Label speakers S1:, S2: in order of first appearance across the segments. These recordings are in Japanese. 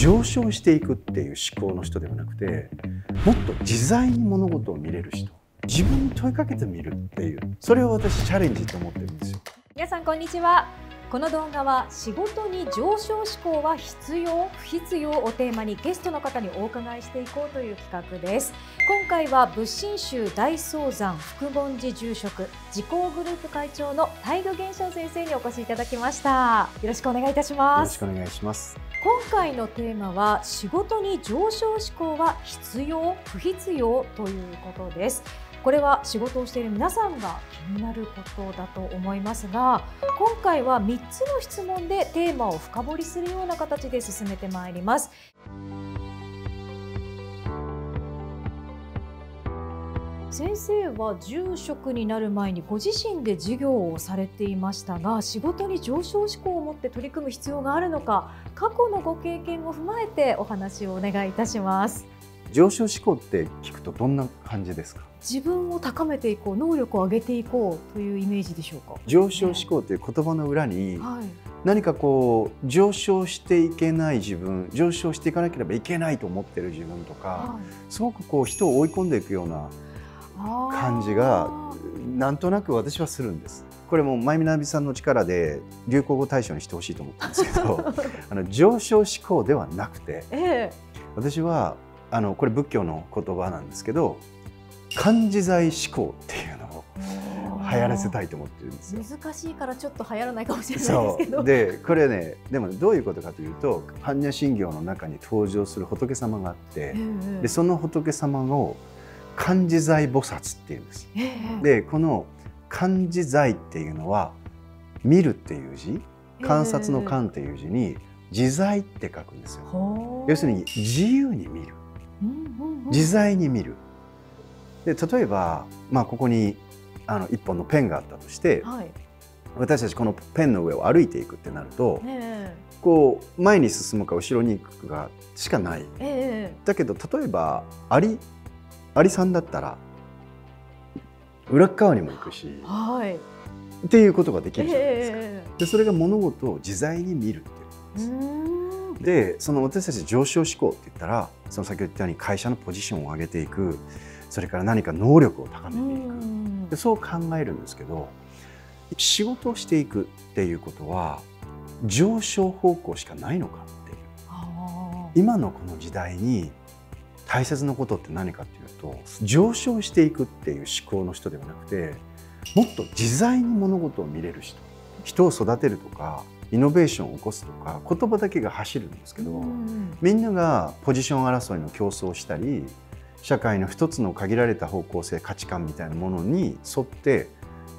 S1: 上昇していくっていう思考の人ではなくてもっと自在に物事を見れる人自分に問いかけてみるっていうそれを私チャレンジと思ってるんですよ。
S2: 皆さんこんにちは。この動画は仕事に上昇志向は必要不必要をテーマにゲストの方にお伺いしていこうという企画です。今回は仏心宗大総山福門寺住職自公グループ会長の大魚玄翔先生にお越しいただきました。よろしくお願いいたします。
S1: よろしくお願いします。
S2: 今回のテーマは仕事に上昇志向は必要不必要ということですこれは仕事をしている皆さんが気になることだと思いますが今回は3つの質問でテーマを深掘りするような形で進めてまいります。先生は住職になる前にご自身で授業をされていましたが仕事に上昇志向を持って取り組む必要があるのか過去のご経験を踏まえてお話をお願いいたします。
S1: 上昇志向って聞くとどんな感じですか？
S2: 自分を高めていこう能力を上げていこうというイメージでしょうか？
S1: 上昇志向という言葉の裏に、はい、何かこう上昇していけない自分上昇していかなければいけないと思ってる自分とか、はい、すごくこう人を追い込んでいくような感じがなんとなく私はするんです。これも前南さんの力で流行語大賞にしてほしいと思ったんですけど あの上昇志向ではなくて、ええ、私はあのこれ仏教の言葉なんですけど漢字在思考っていうのを流行らせたいと思ってるんですよ。
S2: 難しいからちょっと流行らないかもしれないですけど。
S1: でこれねでもどういうことかというと般若心経の中に登場する仏様があって、でその仏様を漢字在菩薩っていうんです。でこの漢字在っていうのは見るっていう字観察の観っていう字に自在って書くんですよ。要するに自由に見る。自在に見る。で例えば、まあ、ここにあの一本のペンがあったとして、はい、私たちこのペンの上を歩いていくってなると、えー、こう前に進むか後ろに行くかしかない、えー、だけど例えばアリアリさんだったら裏側にも行くし、はい、っていうことができるじゃないですか。えー、でそれが物事を自在に見るっていうことです。でその私たち上昇志向って言ったらその先ほど言ったように会社のポジションを上げていくそれから何か能力を高めていく。でそう考えるんですけど仕事をしていくっていうことは上昇方向しかないのかっていう。今のこの時代に大切なことって何かっていうと上昇していくっていう思考の人ではなくてもっと自在に物事を見れる人。人を育てるとかイノベーションを起こすとか言葉だけが走るんですけど、みんながポジション争いの競争をしたり社会の一つの限られた方向性価値観みたいなものに沿って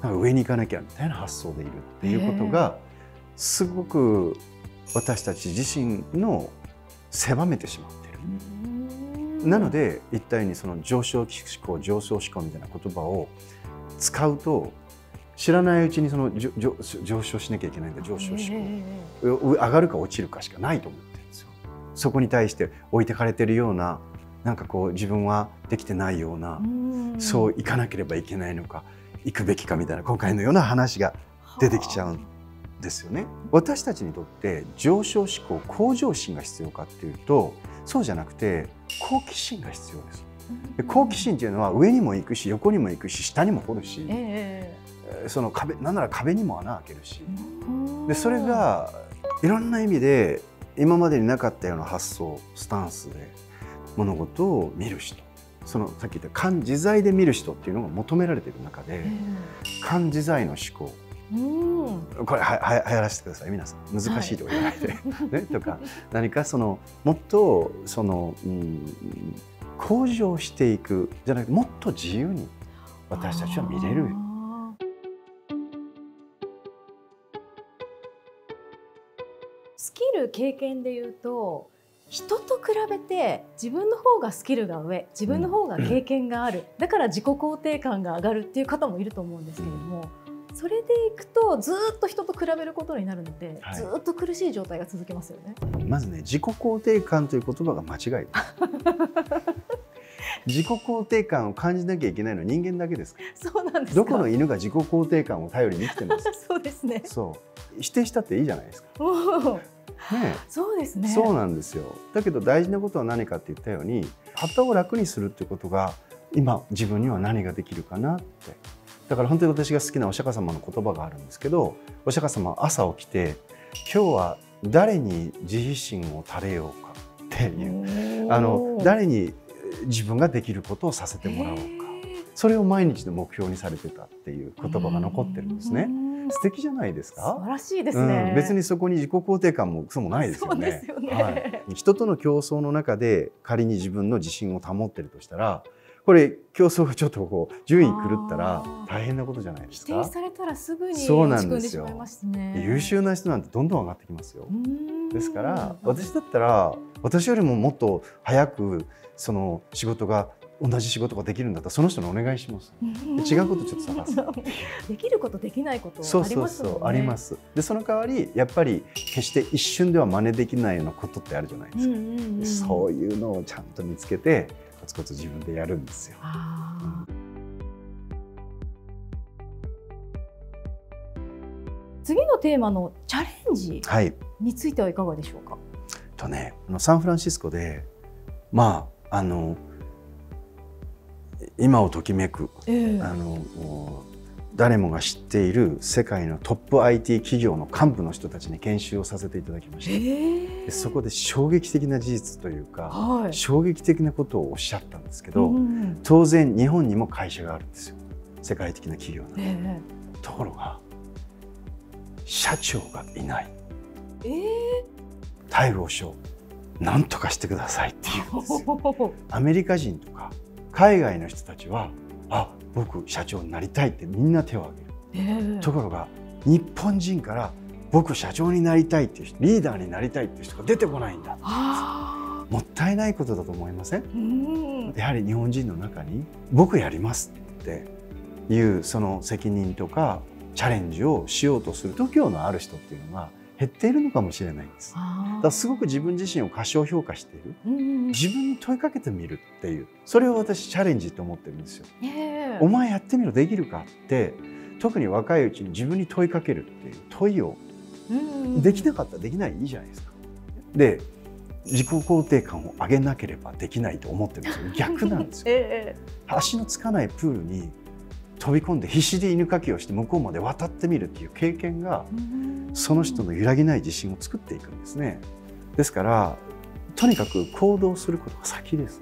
S1: なんか上に行かなきゃみたいな発想でいるっていうことがすごく私たち自身の狭めてしまってる。なので言ったようにその上昇志向上昇志向みたいな言葉を使うと知らないうちにその上昇しなきゃいけないんだ上昇志向上がるか落ちるかしかないと思ってるんですよ。そこに対して置いてかれてるようななんかこう自分はできてないようなそういかなければいけないのか行くべきかみたいな今回のような話が出てきちゃうんですよね。私たちにとって上昇志向向上心が必要かっていうとそうじゃなくて好奇心が必要です。好奇心っていうのは上にも行くし横にも行くし下にも掘るし、えその壁なんなら壁にも穴開けるし。でそれがいろんな意味で今までになかったような発想スタンスで物事を見る人。そのさっき言った漢自在で見る人っていうのが求められている中で漢自在の思考。これはは流行らせてください。皆さん難しいとか言わないで、はい、ね、とか何かそのもっとその、うん、向上していくじゃなくてもっと自由に私たちは見れる
S2: スキル経験でいうと人と比べて自分の方がスキルが上自分の方が経験がある、だから自己肯定感が上がるっていう方もいると思うんですけれども。それでいくとずっと人と比べることになるので、はい、ずっと苦しい状態が続きますよね。
S1: まずね自己肯定感という言葉が間違い。自己肯定感を感じなきゃいけないのは人間だけです
S2: そうなんです
S1: どこの犬が自己肯定感を頼りに生きてます？
S2: そうですね。
S1: そう。否定したっていいじゃないですか
S2: ね、そうですね。
S1: そうなんですよ。だけど大事なことは何かって言ったように旗を楽にするってことが今自分には何ができるかなって。だから本当に私が好きなお釈迦様の言葉があるんですけどお釈迦様は朝起きて今日は誰に自費心を垂れようかっていう。あの誰に自分ができることをさせてもらおうか。それを毎日の目標にされてたっていう言葉が残ってるんですね。素敵じゃないですか？
S2: 素晴らしいですね、
S1: うん、別にそこに自己肯定感もクソもないですよね。よねはい、人との競争の中で仮に自分の自信を保ってるとしたら、これ競争がちょっとこう順位狂ったら大変なことじゃないですか？
S2: 否定されたらすぐにそうなんですよ。ね、
S1: 優秀な人なんてどんどん上がってきますよ。ですから私だったら私よりももっと早くその仕事が同じ仕事ができるんだったらその人にお願いします。違うことちょっと探す。
S2: できることできないこと
S1: そうそうそうあります。でその代わりやっぱり決して一瞬では真似できないようなことってあるじゃないですか。そういうのをちゃんと見つけてコツコツ自分でやるんですよ。
S2: 次のテーマのチャレンジについてはいかがでしょうか？はい、
S1: とねサンフランシスコでまああの今をときめく、えー、あの誰もが知っている世界のトップ IT 企業の幹部の人たちに研修をさせていただきました、えー、そこで衝撃的な事実というか、はい、衝撃的なことをおっしゃったんですけど、うん、当然日本にも会社があるんですよ。世界的な企業なので、えー、ところが社長がいない、えー、大合賞なんとかしてくださいって言うんですよ。アメリカ人とか海外の人たちはあ僕社長になりたいってみんな手を挙げる、えー、ところが日本人から僕社長になりたいっていう人リーダーになりたいっていう人が出てこないんだ。もったいないことだと思いません？やはり日本人の中に僕やりますっていうその責任とかチャレンジをしようとする度胸のある人っていうのが減っているのかもしれないんです。だからすごく自分自身を過小評価している、うんうん、自分に問いかけてみるっていう。それを私チャレンジと思ってるんですよ。え。ー、お前やってみろできるかって。特に若いうちに自分に問いかけるっていう問いを、うんうん、できなかったらできないいいじゃないですか。で自己肯定感を上げなければできないと思ってるんですよ。逆なんですよ。えー、足のつかないプールに飛び込んで必死で犬かきをして向こうまで渡ってみるっていう経験がその人の揺らぎない自信を作っていくんですね。ですからとにかく行動することが先です。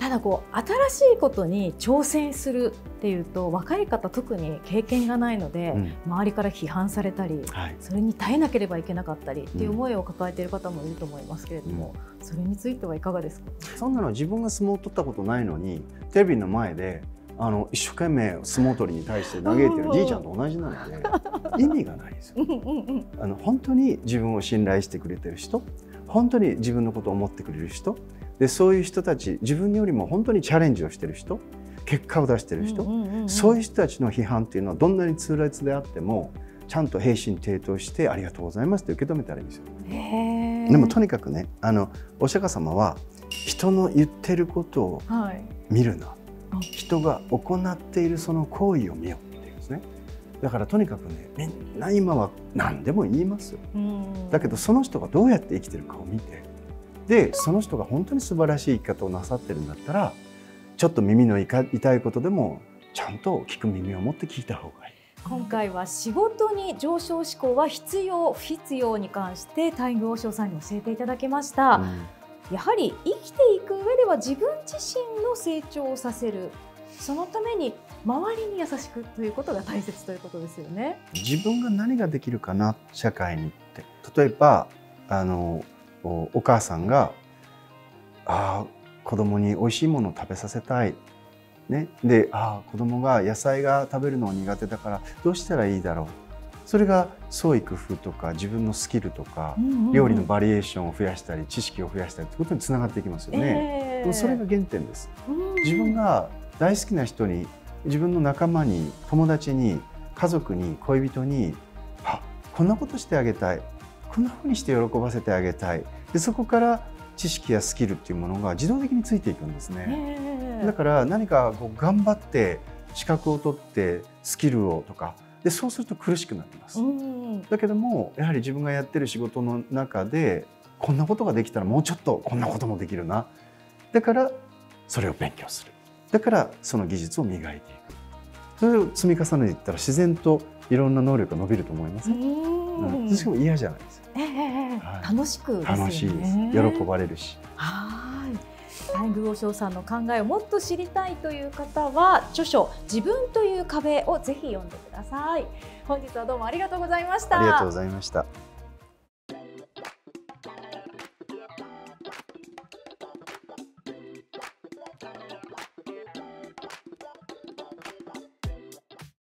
S2: ただこう新しいことに挑戦するっていうと若い方特に経験がないので、うん、周りから批判されたり、はい、それに耐えなければいけなかったりっていう思いを抱えている方もいると思いますけれども、うん、それについてはいかがですか？
S1: そんなの自分が相撲を取ったことないのにテレビの前であの一生懸命相撲取りに対して嘆いてるじいちゃんと同じなので 意味がないですよ。あの本当に自分を信頼してくれてる人本当に自分のことを思ってくれる人でそういう人たち自分よりも本当にチャレンジをしてる人結果を出してる人、そういう人たちの批判っていうのはどんなに痛烈であってもちゃんと平心抵当してありがとうございますって受け止めたらいいんですよ。でもとにかくねあのお釈迦様は人の言ってることを見るな、はい人が行っているその行為を見ようっていうんですね。だからとにかくねみんな今は何でも言いますよ。だけどその人がどうやって生きてるかを見て。でその人が本当に素晴らしい生き方をなさってるんだったらちょっと耳の痛いことでもちゃんと聞く耳を持って聞いた方がいい。
S2: 今回は仕事に上昇志向は必要不必要に関して大魚王さんに教えていただきました。うんやはり生きていく上では自分自身の成長をさせる。そのために周りに優しくということが大切ということですよね。
S1: 自分が何ができるかな社会にって。例えばあのお母さんがあ子供に美味しいものを食べさせたい、ね、であ子供が野菜が食べるの苦手だからどうしたらいいだろう。それが創意工夫とか自分のスキルとか、料理のバリエーションを増やしたり知識を増やしたりということにつながっていきますよね。えー、それが原点です。自分が大好きな人に自分の仲間に友達に家族に恋人にあこんなことしてあげたいこんなふうにして喜ばせてあげたいでそこから知識やスキルっていうものが自動的についていくんですね。だから何かこう頑張って資格を取ってスキルをとかでそうすると苦しくなってます。だけどもやはり自分がやってる仕事の中でこんなことができたらもうちょっとこんなこともできるな。だからそれを勉強する。だからその技術を磨いていく。それを積み重ねていったら自然といろんな能力が伸びると思います、うん、しかも嫌じゃないですえ
S2: ーはい、楽しく、ね、
S1: 楽しいです。喜ばれるし。
S2: はい大具魚翔さんの考えをもっと知りたいという方は著書自分という壁をぜひ読んでください。本日はどうもありがとうございました。
S1: ありがとうございました。